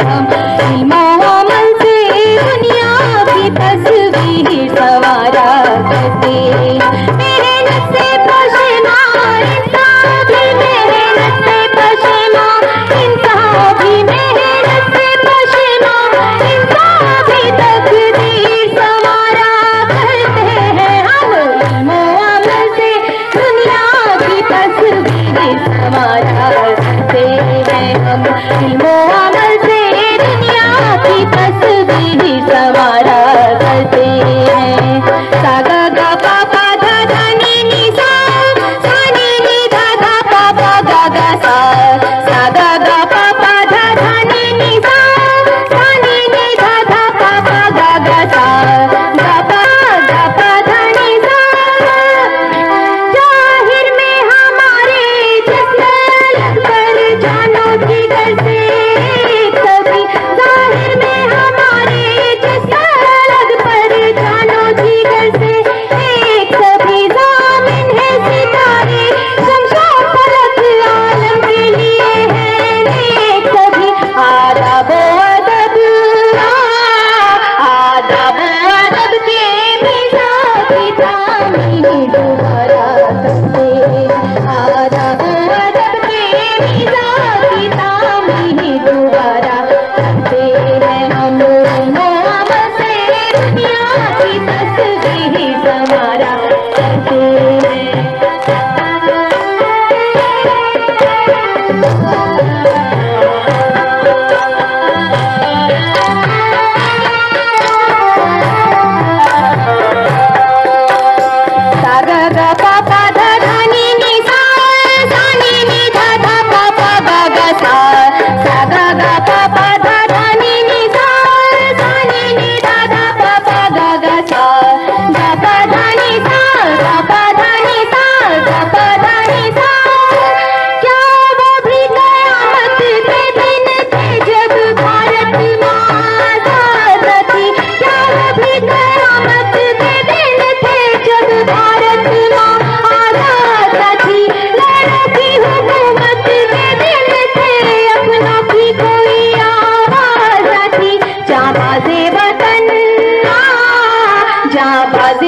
हम मोहम्मद से दुनिया की तस्वीर सवारा करते मेरे नसे पशमा इंसान भी मेरे नसे पशमा इंसान भी मेरे नसे पशमा इंसान जाती तामी दुआ।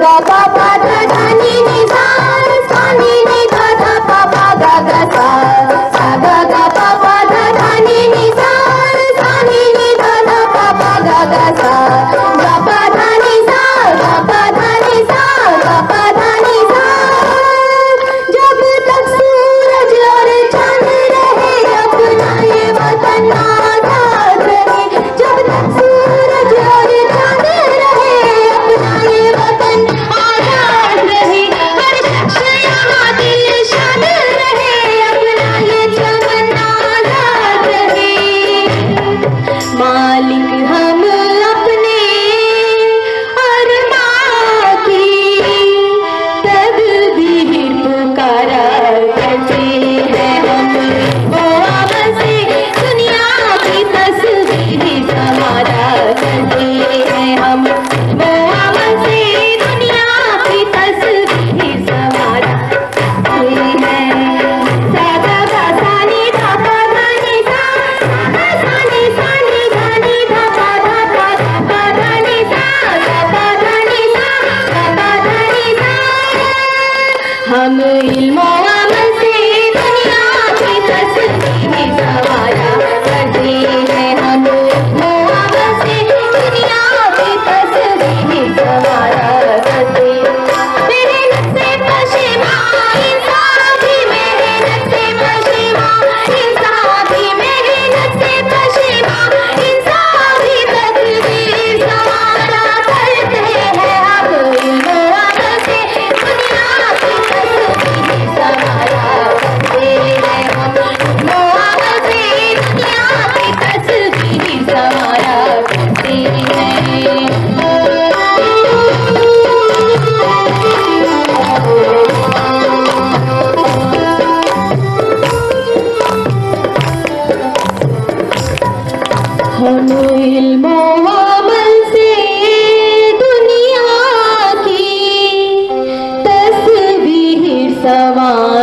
Baba Baba Alhamdulillah. सवा